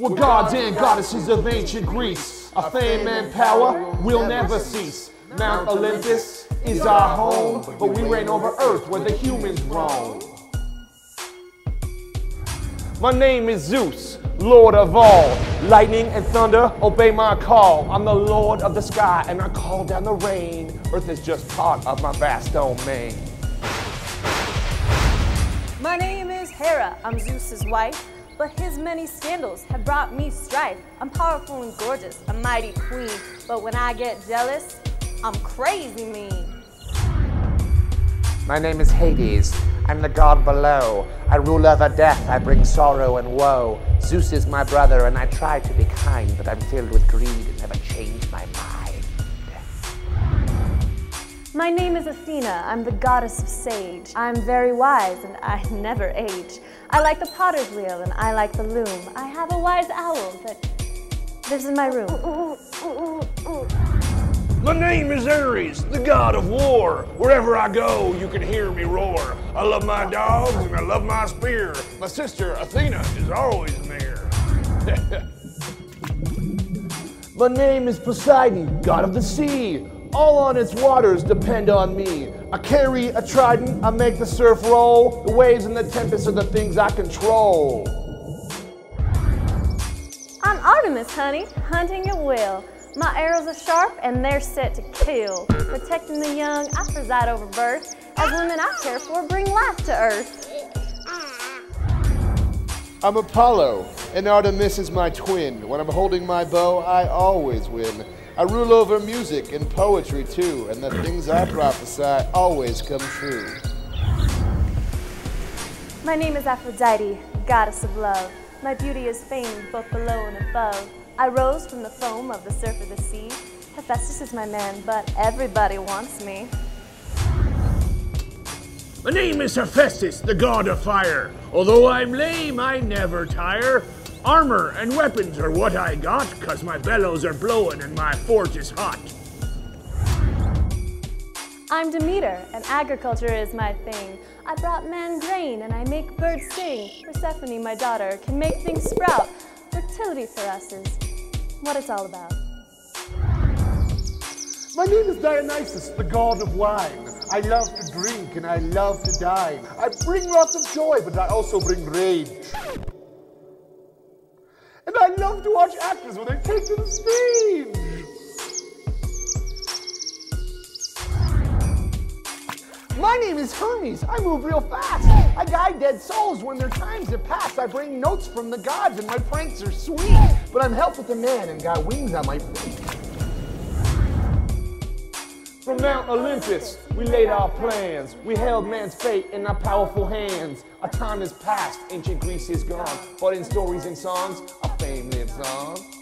We're gods and goddesses of ancient Greece. Our fame and power will never cease. Mount Olympus is our home, but we reign over earth where the humans roam. My name is Zeus, Lord of all. Lightning and thunder obey my call. I'm the Lord of the sky, and I call down the rain. Earth is just part of my vast domain. My name is Hera, I'm Zeus's wife, but his many scandals have brought me strife. I'm powerful and gorgeous, a mighty queen, but when I get jealous, I'm crazy mean. My name is Hades. I'm the god below. I rule over death. I bring sorrow and woe. Zeus is my brother, and I try to be kind, but I'm filled with greed and never change My name is Athena, I'm the goddess of sage. I'm very wise and I never age. I like the potter's wheel and I like the loom. I have a wise owl that lives in my room. My name is Ares, the god of war. Wherever I go, you can hear me roar. I love my dogs and I love my spear. My sister Athena is always near. my name is Poseidon, god of the sea. All on its waters depend on me. I carry a trident, I make the surf roll. The waves and the tempests are the things I control. I'm Artemis, honey, hunting at will. My arrows are sharp and they're set to kill. Protecting the young, I preside over birth. As women I care for bring life to earth. I'm Apollo, and Artemis is my twin. When I'm holding my bow, I always win. I rule over music and poetry too, and the things I prophesy always come true. My name is Aphrodite, goddess of love. My beauty is famed both below and above. I rose from the foam of the surf of the sea. Hephaestus is my man, but everybody wants me. My name is Hephaestus, the god of fire. Although I'm lame, I never tire. Armor and weapons are what I got, cause my bellows are blowing and my forge is hot. I'm Demeter, and agriculture is my thing. I brought man grain, and I make birds sing. Persephone, my daughter, can make things sprout. Fertility for us is what it's all about. My name is Dionysus, the god of wine. I love to drink and I love to dine. I bring lots of joy, but I also bring rage. And I love to watch actors when they take to the stage. My name is Hermes. I move real fast. I guide dead souls when their times have passed. I bring notes from the gods and my pranks are sweet. But I'm helped with a man and got wings on my feet. From Mount Olympus, we laid our plans. We held man's fate in our powerful hands. Our time is past, ancient Greece is gone. But in stories and songs, our fame lives on.